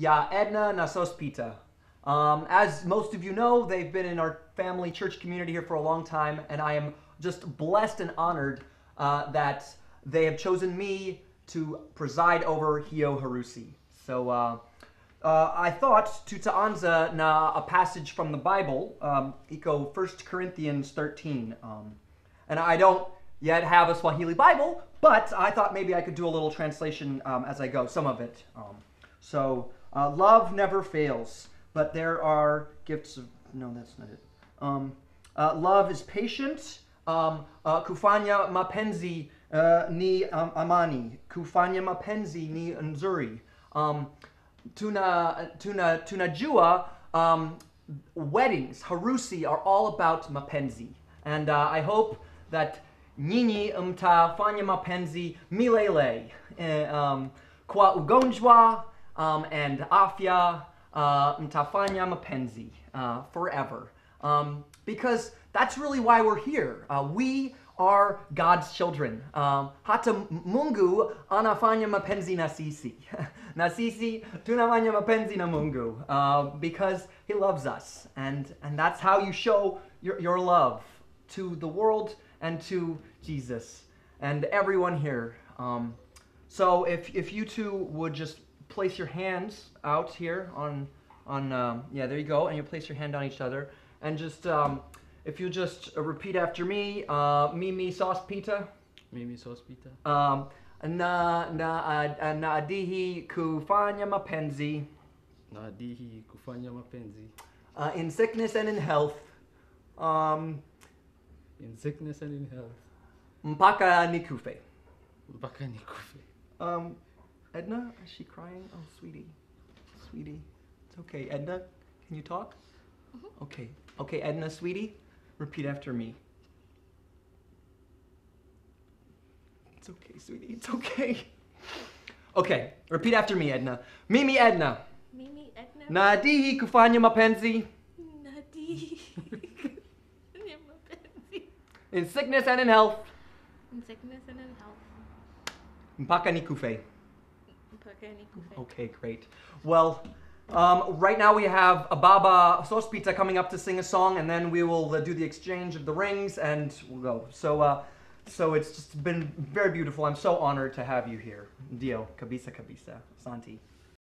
ya Edna na Sospeter. Um, as most of you know, they've been in our family church community here for a long time, and I am just blessed and honored uh, that they have chosen me to preside over Hio Harusi. So uh, uh, I thought to taanza na a passage from the Bible, um, iko 1 Corinthians 13. Um, and I don't yet have a Swahili Bible, but I thought maybe I could do a little translation um, as I go, some of it. Um, so, uh, love never fails, but there are gifts of. No, that's not it. Um, uh, love is patient. Um, uh, kufanya mapenzi uh, ni um, amani. Kufanya mapenzi ni nzuri. Um, tuna tuna tunajua um, weddings harusi are all about mapenzi and uh, i hope that nyinyi mtafanya mapenzi milele eh, um, kwa ugonjwa um, and afya uh, mtafanya mapenzi uh, forever um, because that's really why we're here uh, we are God's children. Um, hata Mungu anafanya mapenzi na sisi. na sisi tunafanya mapenzi na Mungu uh, because He loves us. And, and that's how you show your, your love to the world and to Jesus and everyone here. Um, so if, if you two would just place your hands out here on, on um, yeah, there you go. And you place your hand on each other and just um, if you just uh, repeat after me, uh, Mimi Sospeter. Mimi Sospeter. Um, na na uh, na adihi kufanya mapenzi Nadihi kufanya mapenzi. uh, in sickness and in health. Um, In sickness and in health. mpaka nikufe. Mpaka nikufe. Um, Edna, is she crying? Oh, sweetie, sweetie, it's okay. Edna, can you talk? Mm-hmm. Okay, okay, Edna, sweetie, repeat after me. It's okay, sweetie, it's okay. Okay, repeat after me, Edna. Mimi Edna. Mimi Edna Nadihi kufanya mapenzi Nadi Ni mapenzi in sickness and in health. In sickness and in health Mpaka nikufe. Okay, great. Well, um, right now we have Ababa Sospeter coming up to sing a song, and then we will uh, do the exchange of the rings, and we'll go. So, uh, so it's just been very beautiful. I'm so honored to have you here. Dio, kabisa kabisa, Santi.